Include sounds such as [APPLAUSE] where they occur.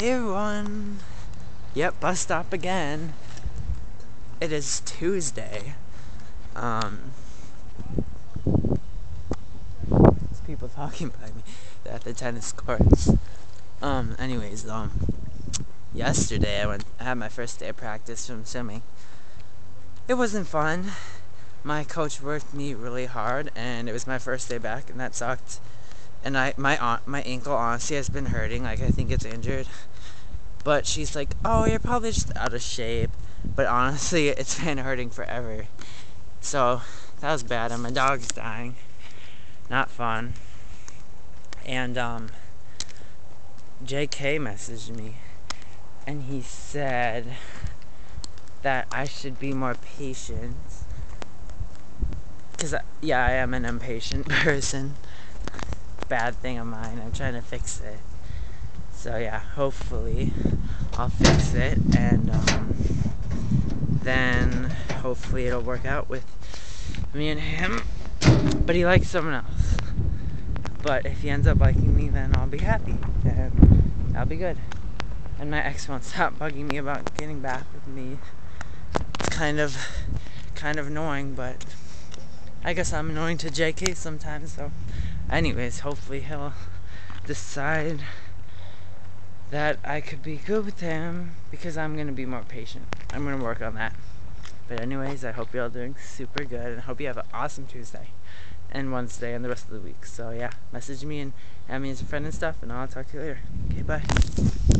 Hey everyone! Yep, bus stop again. It is Tuesday. Um, there's people talking by me at the tennis courts. Um, anyways, um, yesterday I went, I had my first day of practice from swimming. It wasn't fun. My coach worked me really hard, and it was my first day back, and that sucked and I my my ankle honestly has been hurting. Like I think it's injured. But she's like, "Oh, you're probably just out of shape." But honestly, [LAUGHS] it's been hurting forever. So that was bad, and my dog's dying. Not fun. And um, J.K. messaged me, and he said that I should be more patient. Cause yeah, I am an impatient [LAUGHS] person bad thing of mine. I'm trying to fix it. So yeah, hopefully I'll fix it and um, then hopefully it'll work out with me and him. But he likes someone else. But if he ends up liking me, then I'll be happy and that'll be good. And my ex won't stop bugging me about getting back with me. It's kind of, kind of annoying, but I guess I'm annoying to JK sometimes, so anyways, hopefully he'll decide that I could be good with him because I'm gonna be more patient. I'm gonna work on that. But anyways, I hope you're all doing super good and hope you have an awesome Tuesday and Wednesday and the rest of the week. So yeah, message me and add me as a friend and stuff and I'll talk to you later. Okay, bye.